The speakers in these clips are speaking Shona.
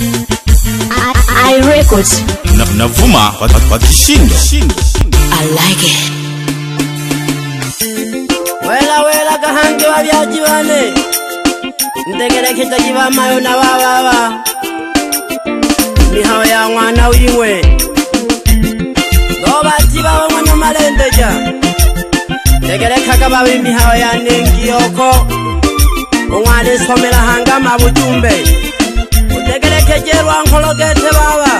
I records. Na navuma kwa kwa kishindo. I like it. Wela wela kahangi wa viaji wane. Ndegere kita jiva mayo na wa wa wa. Ni hawa ya wana uingwe. Goba jiva wa mwanyo malendeja. Ndegere kakaba wimi hawa ya nengi yoko. Mwane somela hanga mabujumbe. Mwane somela hanga mabujumbe. que quiero anjo lo que te baba.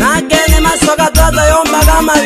nakene masoka tata yombaka ma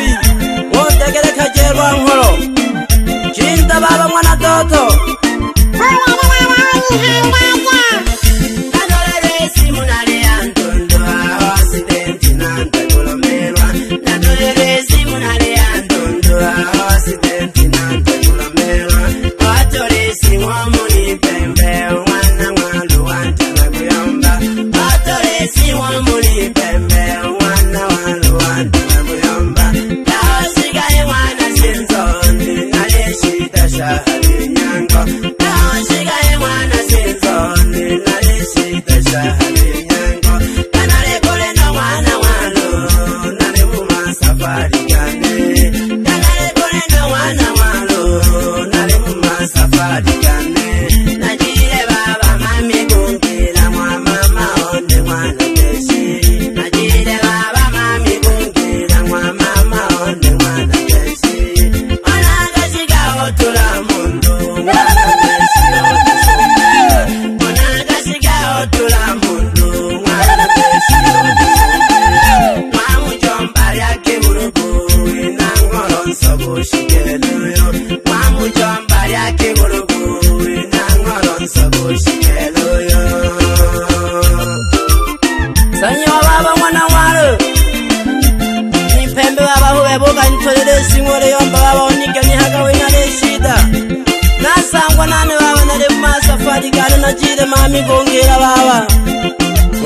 safari kare na jire mami gongera baba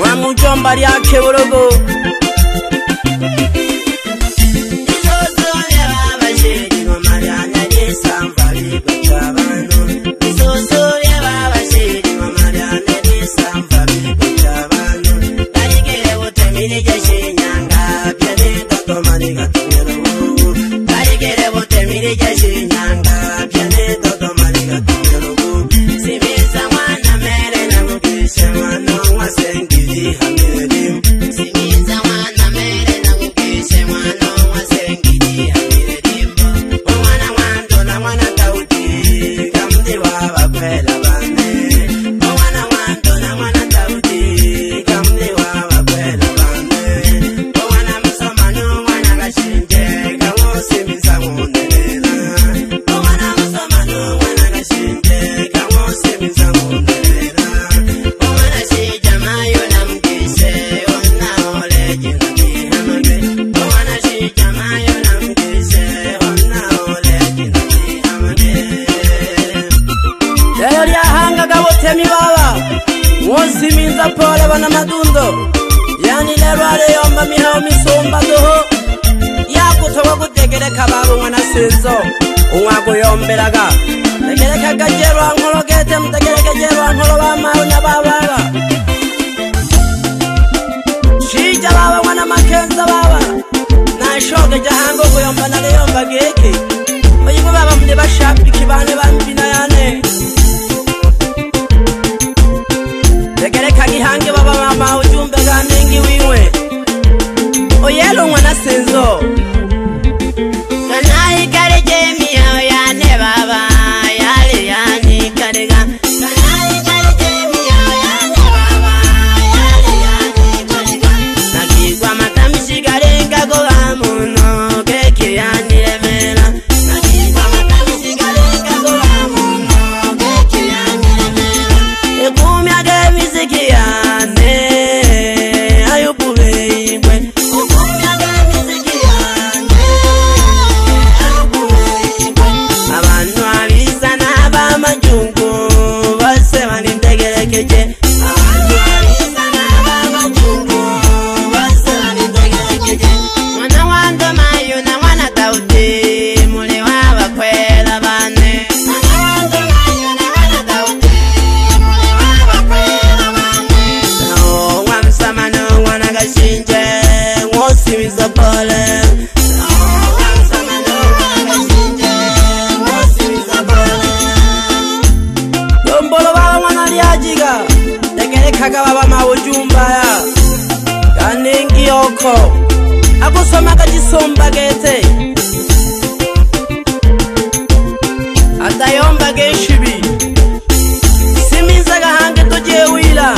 wa mujomba ryake burogo Sing mabiso ungakuyomberaka tekelekhakatyelwa nkholo kete mtekelekatyelwa nkholo bamaunya babaka shitya baba ngwana makhensa baba nashoke jahambe ukuyomba naleyomba keke oyimwe baba mne bashapiki bane ba ndayomba geshibi siminzaga hange toje wila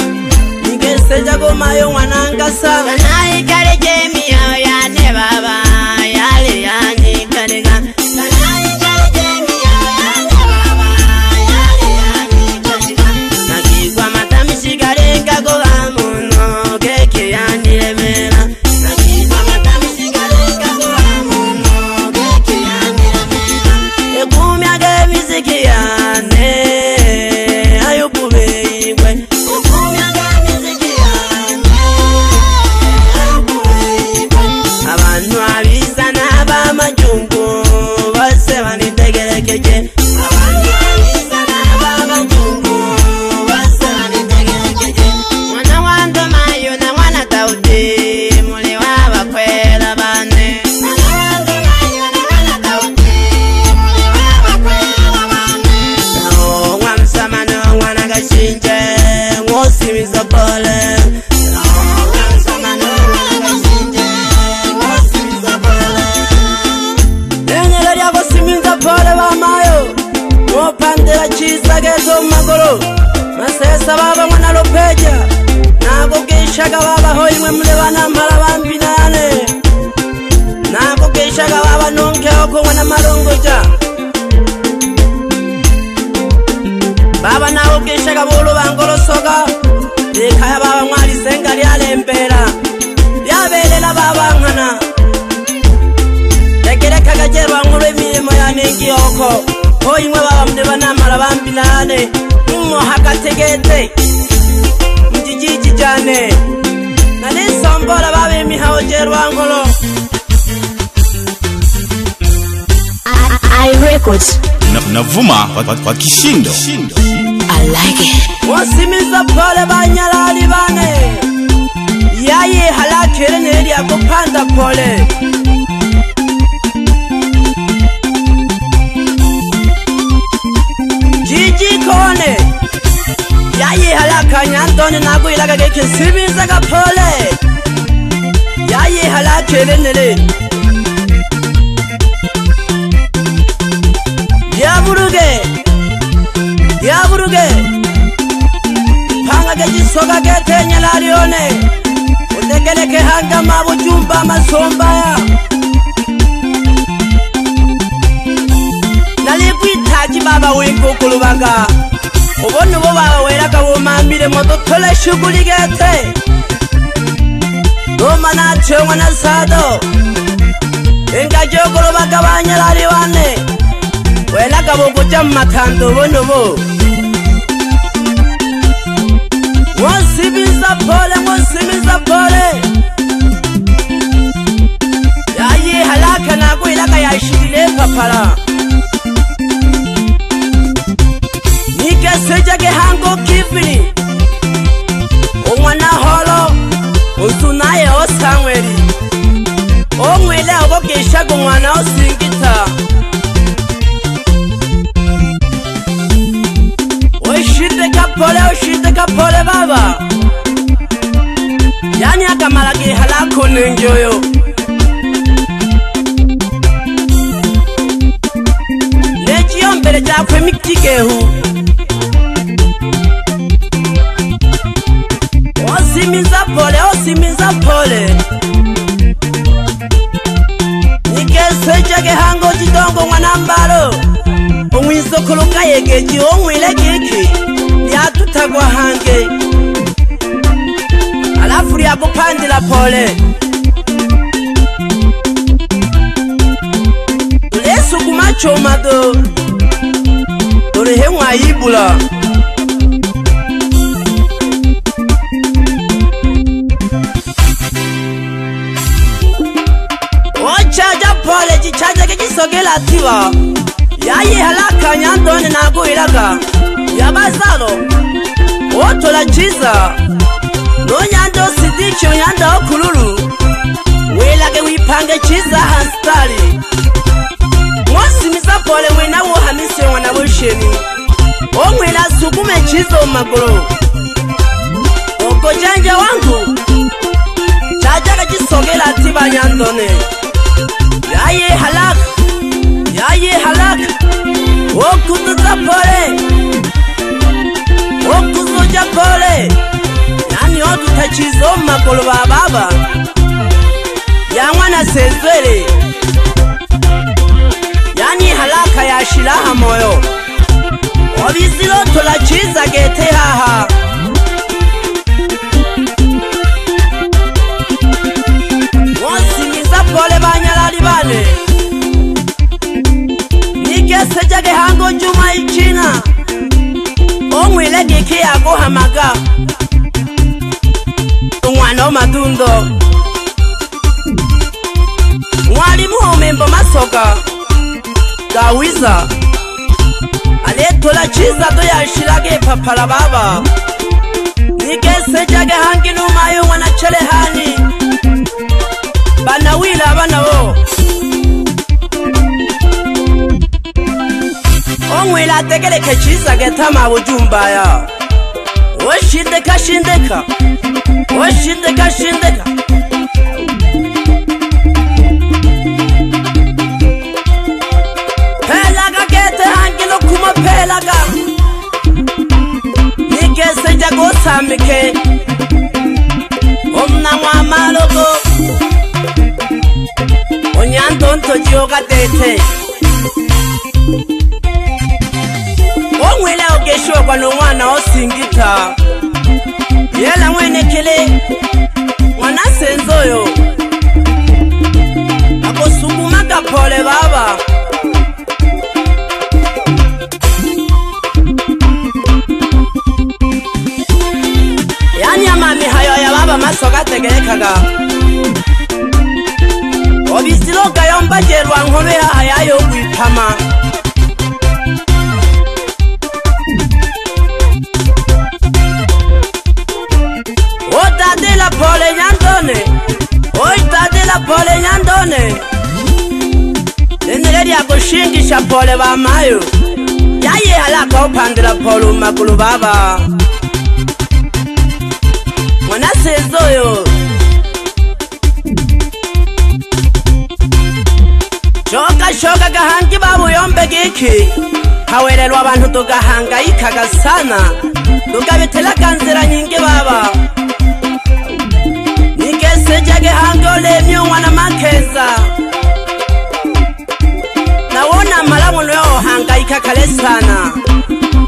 nigesejago mayo mwanangasa nanaikaregemiyayo chinche. yane igihoko hoyi imwe babamde banamara bambinane n'umuhagategete mugigikijane nanisombora babe mihawo je rwankoro navuma kwa kishindo musimiza pole banyalali bane yayihalakire niriyakupanda pole kanyantoni nakuyilaka kekhe sibisa kaphole yayihalakheleneleni yaburuke yaburuke phanga kecisoka kethenyelaliyone utekeleke hanga mabujumba masomba nalikwitaki baba wenkukulu banga ubona ubo baweraga bumambire modukoresha ugurigete ruma nacyonwa na sado ingagi yugurubaga banyarari bane weraga bugurya mu matanda ubona ubo munsi biza pole munsi biza pole yayihalaka nagwiraga yashirire papara sweja ke hango kifili o ngwana holo o sunaye o sangweli o ngwele o bokeša ko ngwana o sinkitha o šite ka phole o šite ka phole baba yane a kamala ke hala khoneng yoyo le tšeyo mpele tša kgwemikikehu sa pole nikesweceke hango cidongo mwanambalo omwisokoloka yegeji omwile gigi lyatutagwa hange alafu lyakupandila pole lesukumachomado dolehe mwayibula gila tiwa yayi halaka nyandoni naguilaka yabazalo wotola ciza nonyanda osidiki onyanda okululu wilage wipange ciza hansitali mwosimisa pole wina wohamisye wana wosheni omwila sukume ciza omagulu okojanja wangu cajaga cisogela tiba nyandone yayi halaka ये हलक वो खुद जफरे वो खुद jafore nani watutachizoma kolo ba baba ya mwana sezere yani halaka ya shiraha moyo wabizilo tulachiza gete haha awiza aletola chiza toyashilage papala baba nikesejage hangi numayo mwana cherehani banawila banawo onwila tegeleke chiza getama bujumbaya oshindeka shindeka oshindeka shindeka, shindeka. kusamike omna wamaloko onyantonto jiokatete onwele okesiwa kwa nongwana osingita yela ngwene kele ndegekaga ovisiloga yombajelwa nkove yaha yayo gwipama otadela pole nyandone oitadela pole nyandone enegeria koshingisha pole vamayo yayehala kaopandela pole umagulu vava mwanasezoyo cokacoka gahanga ibabu yombe giki hawelelwa abantu tugahangayikaga sana tugabitelaga nzira nyinga ibaba nigeseje gihanga olemye umwana makeza nawona mara muntu yohangayika kale sana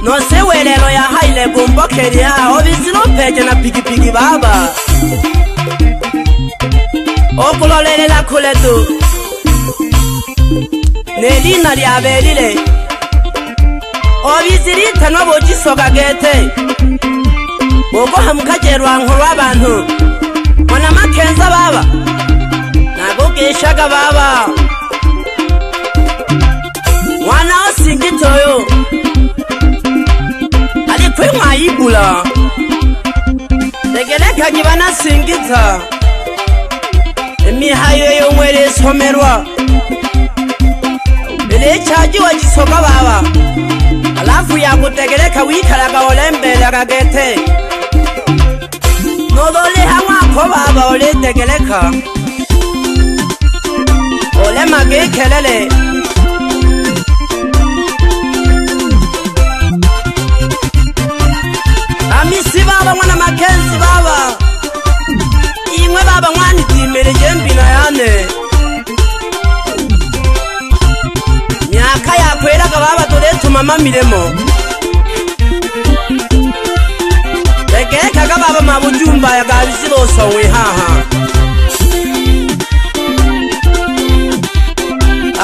nose welelo yahayile gumbokelya obizira opeje na pigipigi baba okulolelela kule du nelina lyabelile obisilite nobochisogagete bogohamukajelwa nkolwa abantu mona makenza baba nagogeshaga baba mwana osingitoyo alikwimwayigula legelekagibanasingita emihayo yomwele esomerwa nĩcanji wa jisoka baba alafu yakutegeleka wikalaga olembele kagete nothũlĩha mwako baba ũlĩtegeleka ũlemagĩkelele amisi baba mwana makensi baba imwe baba mwanitimĩlĩ jembina yane yani. baka baba tole tuma mamilemo ekekaka e baba mabujumba yakabisi bosowe haha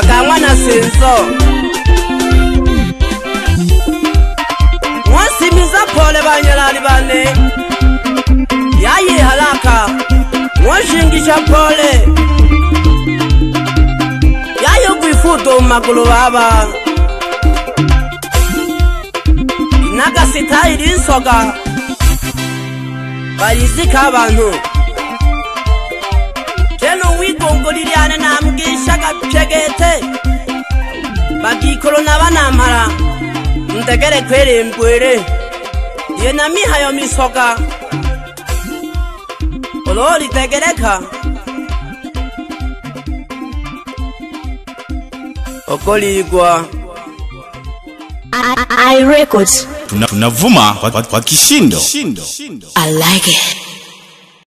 akamwana sinso mwasimiza pole banyalali bane yayihalaka mwashingisha pole yayokwifuto mumagulu baba n'agasitayiri inzoga barizi k'abantu tena uwigungurirane nambwisha agapegete bagikorona banamara mdegere kwerembwere ye namihayo misoga ololitegereka okoligwa igwa. I, I records tunavuma tuna kwa, kwa, kwa kishindo I like it.